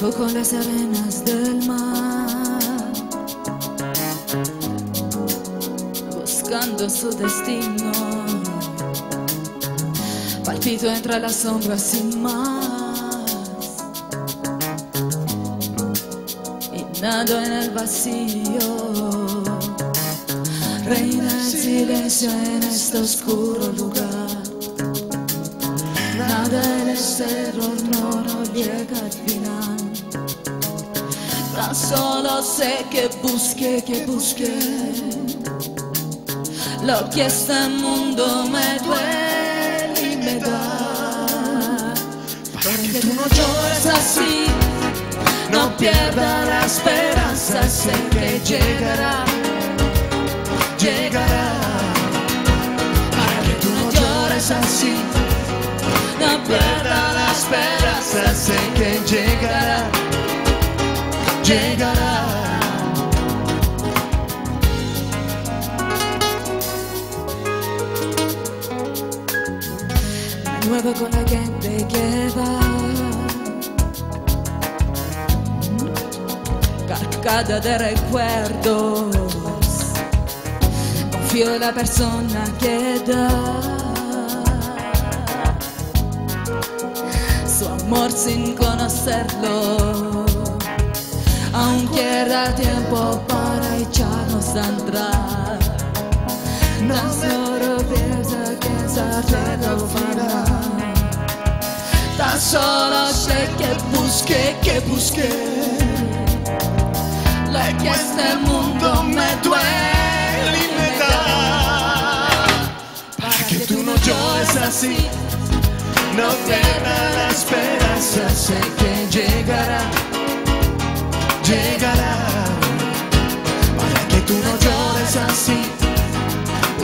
Con las arenas del mar, buscando su destino. Palpito entre las sombras sin más, y nado en el vacío. Reina el silencio en este oscuro lugar. Nada en este error no llega al final. Tan solo sé que busqué, que busqué lo que este mundo me duele y me da. Para que tú no llores así, no pierda la esperanza, sé que llegará. Con la gente que va. Cargada de recuerdos. Confío en la persona que da. Su amor sin conocerlo. Aún queda tiempo para echarnos a andar. Tan solo piensa que es Tan solo sé que busqué, que busqué. Lo que este mundo me duele y me da. Para que tú no llores así. No pierdas la esperanza Sé que llegará Llegará. Para que tú no llores así.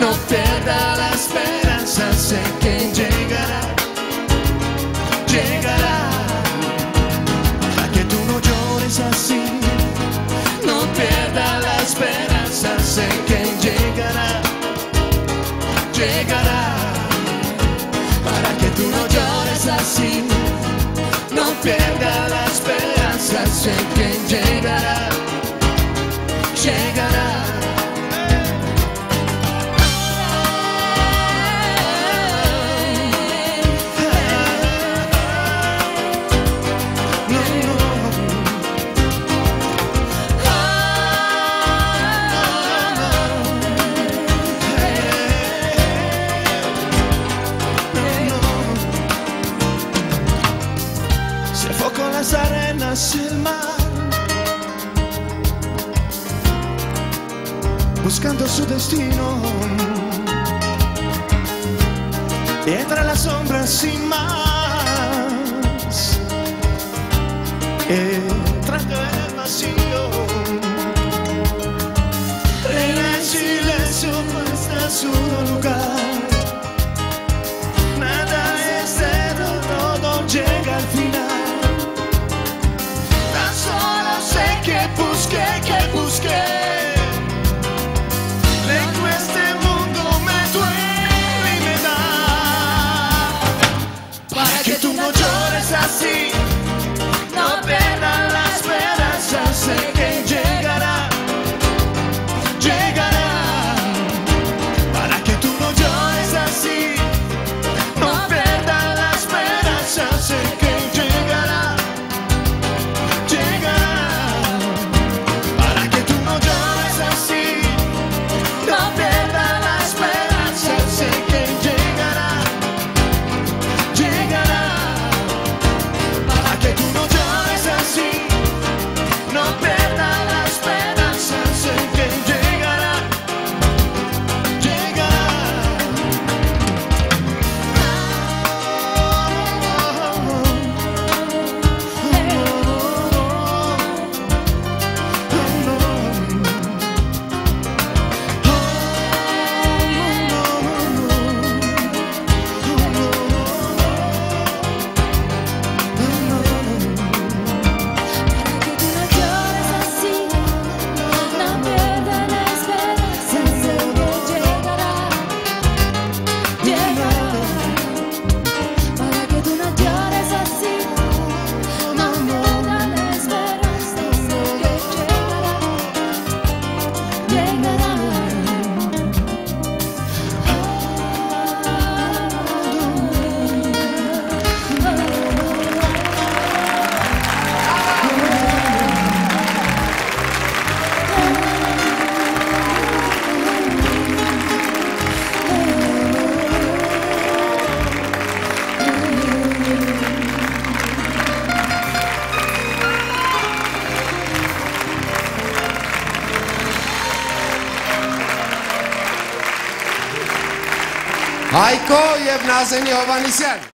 No pierda la esperanza, sé que llegará. Para que tú no llores así, no pierda la esperanza, sé que llegará, llegará. Las arenas y el mar, buscando su destino. Y entre las sombras sin más, entrando en el vacío. En silencio, muestra su lugar. to Հայքո և Նազենի Հովանիսյան։